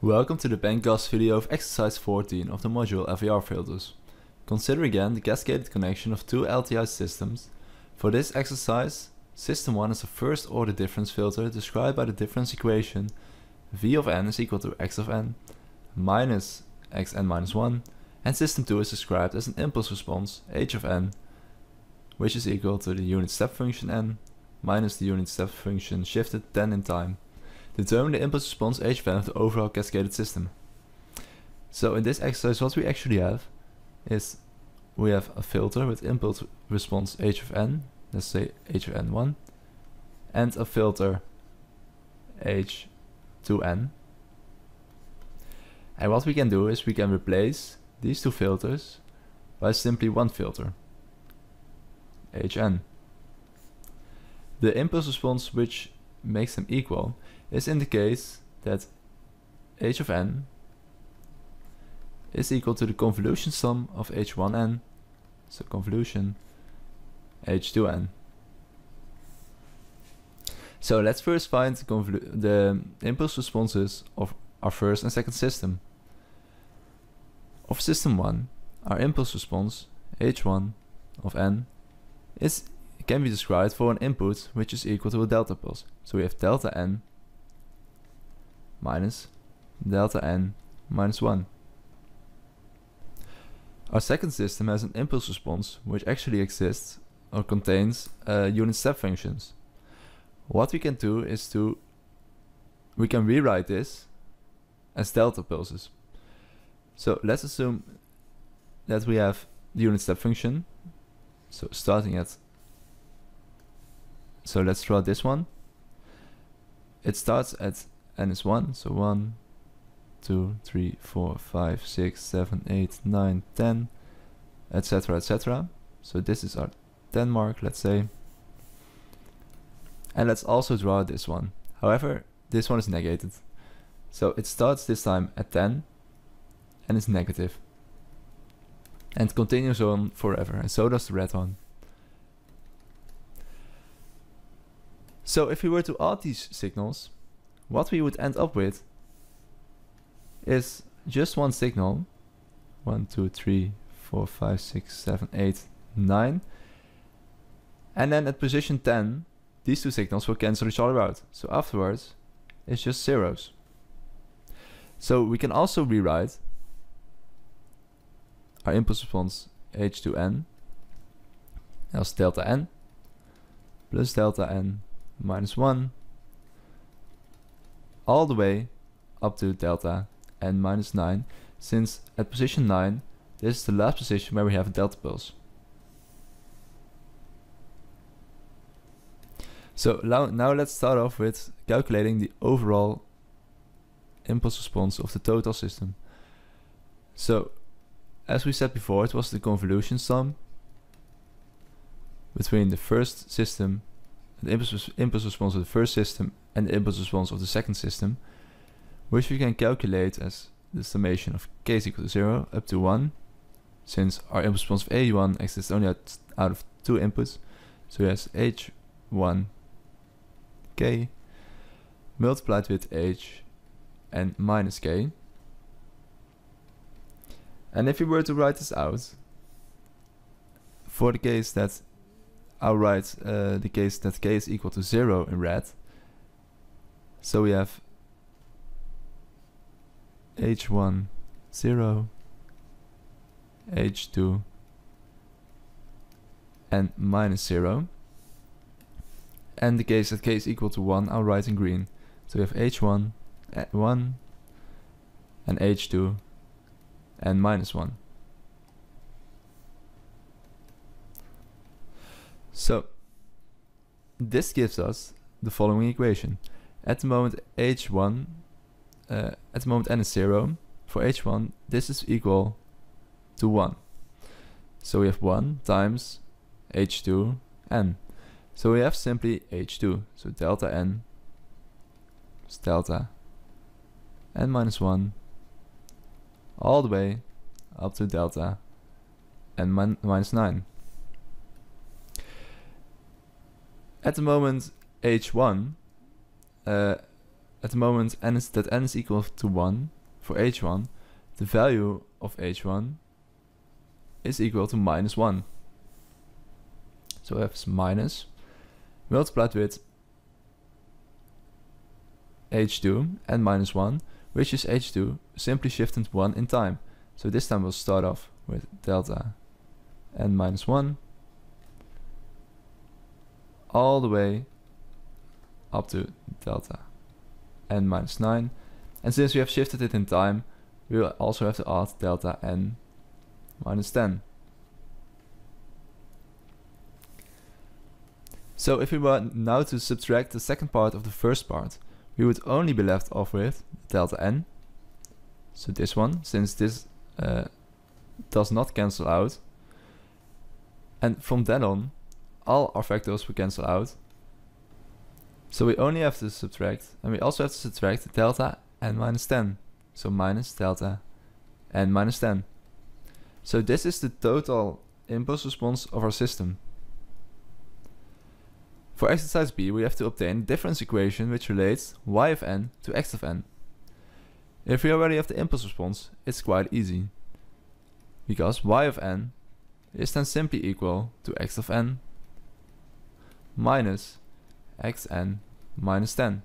Welcome to the Pencast video of exercise 14 of the module FIR filters. Consider again the cascaded connection of two LTI systems. For this exercise, system 1 is a first order difference filter described by the difference equation v of n is equal to x of n minus xn minus 1 and system 2 is described as an impulse response h of n which is equal to the unit step function n minus the unit step function shifted 10 in time. Determine the impulse response h of the overall cascaded system. So in this exercise what we actually have is we have a filter with impulse response h of n, let's say h of n1, and a filter h to n. And what we can do is we can replace these two filters by simply one filter, hn. The impulse response which makes them equal is in the case that h of n is equal to the convolution sum of h1n, so convolution h2n. So let's first find the, the impulse responses of our first and second system. Of system 1, our impulse response, h1 of n, is can be described for an input which is equal to a delta pulse. So we have delta n minus delta n minus 1. Our second system has an impulse response which actually exists or contains uh, unit step functions. What we can do is to we can rewrite this as delta pulses. So let's assume that we have the unit step function. So starting at so let's draw this one. It starts at n is 1, so 1, 2, 3, 4, 5, 6, 7, 8, 9, 10, etc, etc. So this is our 10 mark, let's say. And let's also draw this one. However, this one is negated. So it starts this time at 10 and is negative. And continues on forever, and so does the red one. So if we were to add these signals, what we would end up with is just one signal. 1, 2, 3, 4, 5, 6, 7, 8, 9. And then at position 10, these two signals will cancel each other out. So afterwards, it's just zeros. So we can also rewrite our impulse response h to n as delta n plus delta n minus 1 all the way up to delta n minus 9 since at position 9 this is the last position where we have a delta pulse. So now let's start off with calculating the overall impulse response of the total system. So as we said before it was the convolution sum between the first system the impulse, response of the first system and the impulse response of the second system, which we can calculate as the summation of k is equal to 0 up to 1, since our impulse response of A1 exists only out, out of two inputs, so yes, H1 k multiplied with H and minus k. And if we were to write this out, for the case that I'll write uh, the case that k is equal to 0 in red. So we have h1 0 h2 and minus 0 and the case that k is equal to 1 I'll write in green. So we have h1 1 and h2 and minus 1 So this gives us the following equation. At the moment h1, uh, at the moment n is 0, for h1 this is equal to 1. So we have 1 times h2 n. So we have simply h2, so delta n is delta n minus 1 all the way up to delta n min minus 9. At the moment, H1, uh, at the moment n is that n is equal to 1 for h1, the value of h1 is equal to minus 1. So f is minus multiplied with h2 and minus 1, which is h2 simply shifted 1 in time. So this time we'll start off with delta n minus 1 all the way up to delta n minus 9. And since we have shifted it in time, we will also have to add delta n minus 10. So if we were now to subtract the second part of the first part, we would only be left off with delta n. So this one, since this uh, does not cancel out. And from then on, all our factors will cancel out. So we only have to subtract, and we also have to subtract delta n minus 10. So minus delta n minus 10. So this is the total impulse response of our system. For exercise B, we have to obtain a difference equation which relates y of n to x of n. If we already have the impulse response, it's quite easy. Because y of n is then simply equal to x of n minus xn minus 10.